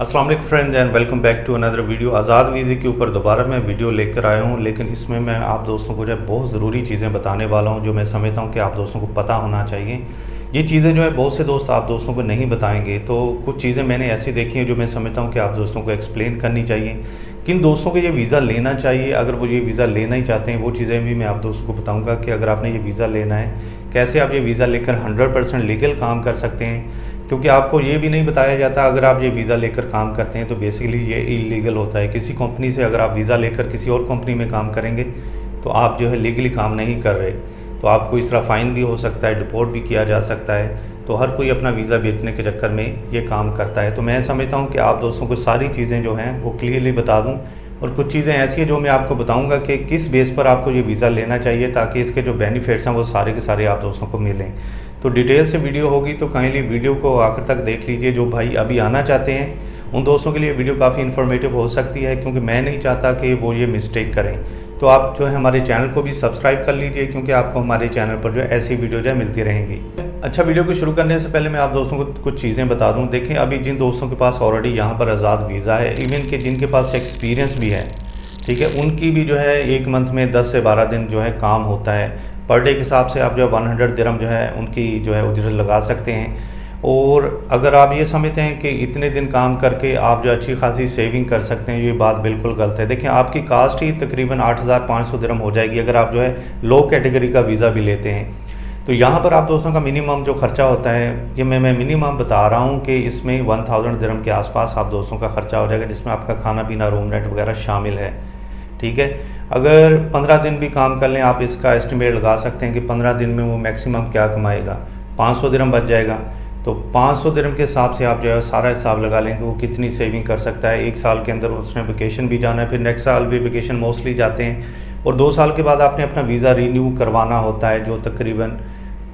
अस्सलाम friend friends and welcome back to another video आज़ाद वीज़े के ऊपर दोबारा मैं वीडियो लेकर आया हूँ, लेकिन इसमें मैं आप दोस्तों को जो है बहुत ज़रूरी चीज़ें बताने वाला हूँ, जो मैं समझता हूँ कि आप दोस्तों को पता होना चाहिए। ये चीज़ें जो है बहुत से दोस्त आप दोस्तों को नहीं बताएँगे तो कुछ चीज़ें मैंने ऐसी देखी हैं जो मैं समझता हूँ कि आप दोस्तों को एक्सप्लेन करनी चाहिए। किन दोस्तों को ये वीज़ा लेना चाहिए? अगर वो ये वीज़ा लेना ही चाहते हैं, वो चीज़ें भी मैं आप दोस्तों को बताऊँगा कि अगर आपने ये वीज़ा लेना है, कैसे आप ये वीज़ा लेकर हंड्रेड परसेंट लीगल काम कर सकते हैं? क्योंकि आपको ये भी नहीं बताया जाता, अगर आप ये वीज़ा लेकर काम करते हैं तो बेसिकली ये इलीगल होता है। किसी कंपनी से अगर आप वीज़ा लेकर किसी और कंपनी में काम करेंगे तो आप जो है लीगली काम नहीं कर रहे। तो आपको इस तरह फ़ाइन भी हो सकता है डिपोर्ट भी किया जा सकता है। तो हर कोई अपना वीज़ा बेचने के चक्कर में ये काम करता है। तो मैं समझता हूँ कि आप दोस्तों को सारी चीज़ें जो हैं वो क्लियरली बता दूँ। और कुछ चीज़ें ऐसी हैं जो मैं आपको बताऊँगा कि किस बेस पर आपको ये वीज़ा लेना चाहिए ताकि इसके जो बेनिफिट्स हैं वो सारे के सारे आप दोस्तों को मिलें। तो डिटेल से वीडियो होगी तो काइंडली वीडियो को आखिर तक देख लीजिए। जो भाई अभी आना चाहते हैं उन दोस्तों के लिए वीडियो काफ़ी इन्फॉर्मेटिव हो सकती है, क्योंकि मैं नहीं चाहता कि वो ये मिस्टेक करें। तो आप जो है हमारे चैनल को भी सब्सक्राइब कर लीजिए, क्योंकि आपको हमारे चैनल पर जो है ऐसी वीडियो जो है मिलती रहेंगी। अच्छा वीडियो को शुरू करने से पहले मैं आप दोस्तों को कुछ चीज़ें बता दूँ। देखें, अभी जिन दोस्तों के पास ऑलरेडी यहाँ पर आज़ाद वीज़ा है इवन के जिनके पास एक्सपीरियंस भी है, ठीक है, उनकी भी जो है एक मंथ में 10 से 12 दिन जो है काम होता है। पर डे के हिसाब से आप जो है वन हंड्रेड जो है उनकी जो है उजरत लगा सकते हैं। और अगर आप ये समझते हैं कि इतने दिन काम करके आप जो अच्छी खासी सेविंग कर सकते हैं, ये बात बिल्कुल गलत है। देखें आपकी कास्ट ही तकरीबन आठ हज़ार हो जाएगी अगर आप जो है लो कैटेगरी का वीज़ा भी लेते हैं। तो यहाँ पर आप दोस्तों का मिनिमम जो खर्चा होता है, ये मैं मैं मिनिमम बता रहा हूँ कि इसमें वन थाउज़ेंड के आसपास आप दोस्तों का खर्चा हो जाएगा, जिसमें आपका खाना पीना रूम रेंट वगैरह शामिल है। ठीक है? अगर पंद्रह दिन भी काम कर लें, आप इसका एस्टिमेट लगा सकते हैं कि पंद्रह दिन में वो मैक्सिमम क्या कमाएगा? पाँच सौ बच जाएगा। तो पाँच सौ दिरम के हिसाब से आप जो है सारा हिसाब लगा लें कि वो कितनी सेविंग कर सकता है। एक साल के अंदर उसने वेकेशन भी जाना है, फिर नेक्स्ट साल भी वेकेशन मोस्टली जाते हैं। और दो साल के बाद आपने अपना वीज़ा रीन्यू करवाना होता है, जो तकरीबन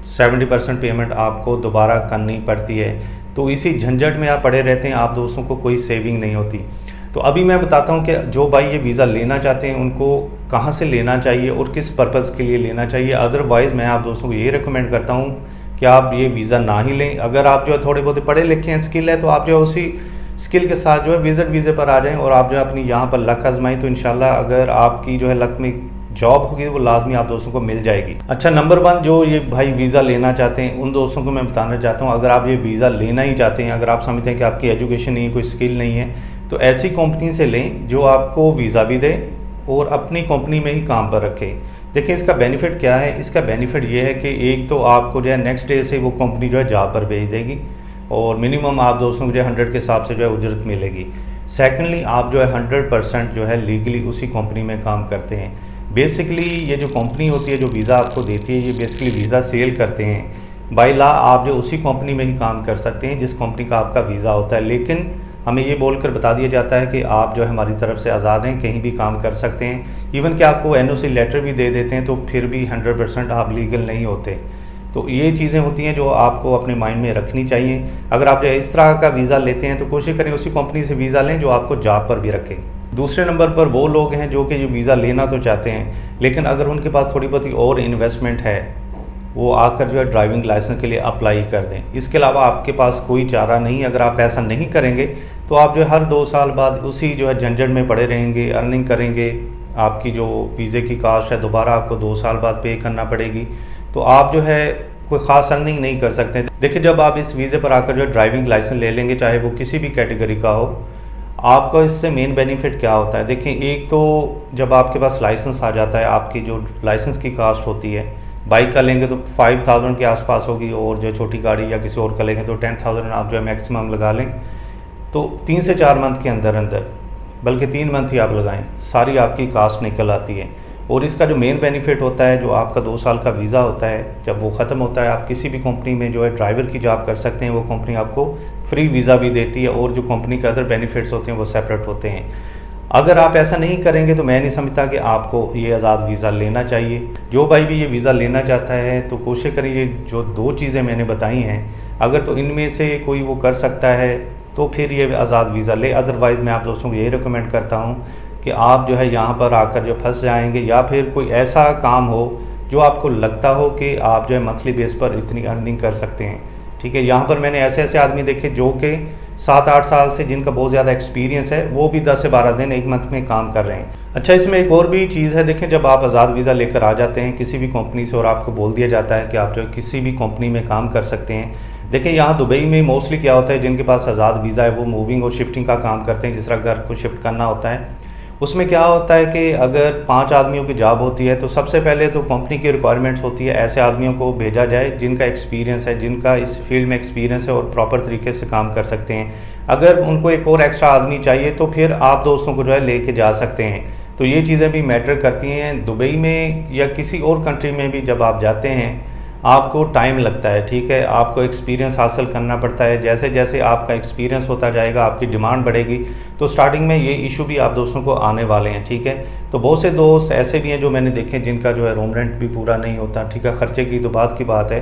सेवेंटी परसेंट पेमेंट आपको दोबारा करनी पड़ती है। तो इसी झंझट में आप पड़े रहते हैं, आप दोस्तों को कोई सेविंग नहीं होती। तो अभी मैं बताता हूँ कि जो भाई ये वीज़ा लेना चाहते हैं, उनको कहाँ से लेना चाहिए और किस पर्पज़ के लिए लेना चाहिए। अदरवाइज़ मैं आप दोस्तों को ये रिकमेंड करता हूँ कि आप ये वीज़ा ना ही लें। अगर आप जो है थोड़े बहुत पढ़े लिखे हैं स्किल है तो आप जो है उसी स्किल के साथ जो है विज़िट वीज़े पर आ जाएँ और आप जो है अपनी यहाँ पर लक आजमाएँ। तो इन अगर आपकी जो है लक में जॉब होगी, वो लाजमी आप दोस्तों को मिल जाएगी। अच्छा नंबर वन जो ये भाई वीज़ा लेना चाहते हैं, उन दोस्तों को मैं बताना चाहता हूँ, अगर आप ये वीज़ा लेना ही चाहते हैं, अगर आप समझते हैं कि आपकी एजुकेशन नहीं है, कोई स्किल नहीं है तो ऐसी कंपनी से लें जो आपको वीज़ा भी दे और अपनी कंपनी में ही काम पर रखे। देखिए, इसका बेनिफिट क्या है? इसका बेनिफिट ये है कि एक तो आपको जो है नेक्स्ट डे से वो कंपनी जो है जॉब पर भेज देगी और मिनिमम आप दोस्तों को जो है हंड्रेड के हिसाब से जो है उजरत मिलेगी। सेकेंडली आप जो है हंड्रेड परसेंट जो है लीगली उसी कंपनी में काम करते हैं। बेसिकली ये जो कंपनी होती है, जो वीज़ा आपको देती है, ये बेसिकली वीज़ा सेल करते हैं। बाई ला आप जो उसी कंपनी में ही काम कर सकते हैं, जिस कंपनी का आपका वीज़ा होता है। लेकिन हमें ये बोलकर बता दिया जाता है कि आप जो है हमारी तरफ़ से आज़ाद हैं, कहीं भी काम कर सकते हैं। इवन कि आपको एनओसी लेटर भी दे देते हैं तो फिर भी 100 परसेंट आप लीगल नहीं होते। तो ये चीज़ें होती हैं जो आपको अपने माइंड में रखनी चाहिए। अगर आप जो इस तरह का वीज़ा लेते हैं तो कोशिश करें उसी कंपनी से वीज़ा लें जो आपको जॉब पर भी रखें। दूसरे नंबर पर वो लोग हैं जो कि वीज़ा लेना तो चाहते हैं, लेकिन अगर उनके पास थोड़ी बहुत और इन्वेस्टमेंट है वो आकर जो है ड्राइविंग लाइसेंस के लिए अप्लाई कर दें। इसके अलावा आपके पास कोई चारा नहीं, अगर आप ऐसा नहीं करेंगे तो आप जो हर दो साल बाद उसी जो है झंझट में पड़े रहेंगे अर्निंग करेंगे, आपकी जो वीज़े की कास्ट है दोबारा आपको दो साल बाद पे करना पड़ेगी। तो आप जो है कोई ख़ास अर्निंग नहीं कर सकते। देखिए, जब आप इस वीज़े पर आकर जो ड्राइविंग लाइसेंस ले लेंगे, चाहे वो किसी भी कैटेगरी का हो, आपका इससे मेन बेनिफिट क्या होता है? देखें एक तो जब आपके पास लाइसेंस आ जाता है, आपकी जो लाइसेंस की कास्ट होती है बाइक का लेंगे तो फाइव थाउज़ेंड के आसपास होगी और जो छोटी गाड़ी या किसी और का लेंगे तो टेन थाउज़ेंड आप जो है मैक्सिमम लगा लें। तो तीन से चार मंथ के अंदर अंदर, बल्कि तीन मंथ ही आप लगाएँ, सारी आपकी कास्ट निकल आती है। और इसका जो मेन बेनिफिट होता है, जो आपका दो साल का वीज़ा होता है, जब वो ख़त्म होता है, आप किसी भी कंपनी में जो है ड्राइवर की जॉब कर सकते हैं, वो कंपनी आपको फ्री वीज़ा भी देती है और जो कंपनी के अदर बेनिफिट्स होते हैं, वो सेपरेट होते हैं। अगर आप ऐसा नहीं करेंगे तो मैं नहीं समझता कि आपको ये आज़ाद वीज़ा लेना चाहिए। जो भाई भी ये वीज़ा लेना चाहता है तो कोशिश करें ये जो दो चीज़ें मैंने बताई हैं, अगर तो इनमें से कोई वो कर सकता है तो फिर ये आज़ाद वीज़ा ले। अदरवाइज़ मैं आप दोस्तों को यही रिकमेंड करता हूँ कि आप जो है यहाँ पर आकर जो फंस जाएँगे, या फिर कोई ऐसा काम हो जो आपको लगता हो कि आप जो है मंथली बेस पर इतनी अर्निंग कर सकते हैं। ठीक है, यहाँ पर मैंने ऐसे ऐसे आदमी देखे जो कि सात आठ साल से जिनका बहुत ज़्यादा एक्सपीरियंस है, वो भी दस से बारह दिन एक मंथ में काम कर रहे हैं। अच्छा इसमें एक और भी चीज़ है, देखें, जब आप आज़ाद वीज़ा लेकर आ जाते हैं किसी भी कंपनी से और आपको बोल दिया जाता है कि आप जो किसी भी कंपनी में काम कर सकते हैं। देखें, यहाँ दुबई में मोस्टली क्या होता है, जिनके पास आज़ाद वीज़ा है, वो मूविंग और शिफ्टिंग का काम करते हैं, जिस तरह घर को शिफ्ट करना होता है। उसमें क्या होता है कि अगर पाँच आदमियों की जॉब होती है तो सबसे पहले तो कंपनी की रिक्वायरमेंट्स होती है, ऐसे आदमियों को भेजा जाए जिनका एक्सपीरियंस है, जिनका इस फ़ील्ड में एक्सपीरियंस है और प्रॉपर तरीके से काम कर सकते हैं। अगर उनको एक और एक्स्ट्रा आदमी चाहिए तो फिर आप दोस्तों को जो है लेके जा सकते हैं। तो ये चीज़ें भी मैटर करती हैं। दुबई में या किसी और कंट्री में भी जब आप जाते हैं आपको टाइम लगता है ठीक है? आपको एक्सपीरियंस हासिल करना पड़ता है। जैसे जैसे आपका एक्सपीरियंस होता जाएगा आपकी डिमांड बढ़ेगी तो स्टार्टिंग में ये इशू भी आप दोस्तों को आने वाले हैं ठीक है? तो बहुत से दोस्त ऐसे भी हैं जो मैंने देखे जिनका जो है रूम रेंट भी पूरा नहीं होता ठीक है? ख़र्चे की तो बात की बात है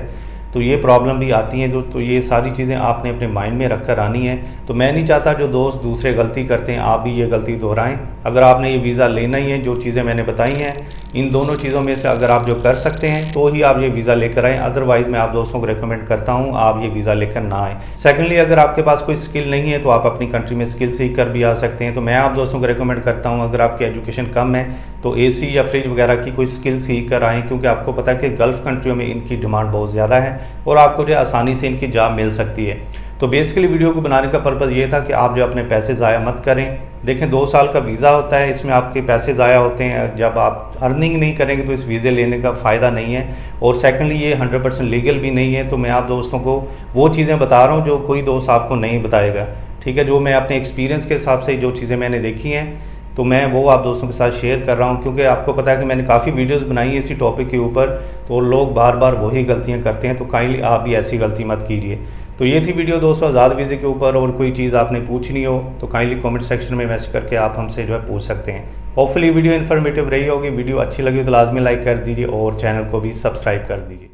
तो ये प्रॉब्लम भी आती है तो, तो ये सारी चीज़ें आपने अपने माइंड में रख कर आनी है। तो मैं नहीं चाहता जो दोस्त दूसरे गलती करते हैं आप भी ये गलती दोहराएँ। अगर आपने ये वीज़ा लेना ही है, जो चीज़ें मैंने बताई हैं, इन दोनों चीज़ों में से अगर आप जो कर सकते हैं तो ही आप ये वीज़ा लेकर आएँ। अदरवाइज़ मैं आप दोस्तों को रिकमेंड करता हूँ, आप ये वीज़ा लेकर ना आएँ। सेकेंडली अगर आपके पास कोई स्किल नहीं है तो आप अपनी कंट्री में स्किल सीख कर भी आ सकते हैं। तो मैं आप दोस्तों को रिकमेंड करता हूँ, अगर आपकी एजुकेशन कम है तो एसी या फ्रिज वगैरह की कोई स्किल सीख कर आएँ, क्योंकि आपको पता है कि गल्फ़ कंट्रियों में इनकी डिमांड बहुत ज़्यादा है, और आपको जो आसानी से इनकी जॉब मिल सकती है। तो बेसिकली वीडियो को बनाने का पर्पज़ ये था कि आप जो अपने पैसे ज़ाया मत करें। देखें, दो साल का वीज़ा होता है, इसमें आपके पैसे ज़ाया होते हैं। जब आप अर्निंग नहीं करेंगे तो इस वीज़े लेने का फ़ायदा नहीं है। और सेकेंडली ये 100 परसेंट लीगल भी नहीं है। तो मैं आप दोस्तों को वो चीज़ें बता रहा हूँ जो कोई दोस्त आपको नहीं बताएगा। ठीक है, जो मैं अपने एक्सपीरियंस के हिसाब से जो चीज़ें मैंने देखी हैं तो मैं वो आप दोस्तों के साथ शेयर कर रहा हूँ। क्योंकि आपको पता है कि मैंने काफ़ी वीडियोस बनाई है इसी टॉपिक के ऊपर। तो लोग बार बार वही गलतियाँ करते हैं। तो काइंडली आप भी ऐसी गलती मत कीजिए। तो ये थी वीडियो दोस्तों आज़ाद वीज़े के ऊपर। और कोई चीज़ आपने पूछनी हो तो काइंडली कमेंट सेक्शन में मैसेज करके आप हमसे जो है पूछ सकते हैं। होपफुली वीडियो इन्फॉर्मेटिव रही होगी। वीडियो अच्छी लगी तो लाजमी लाइक कर दीजिए और चैनल को भी सब्सक्राइब कर दीजिए।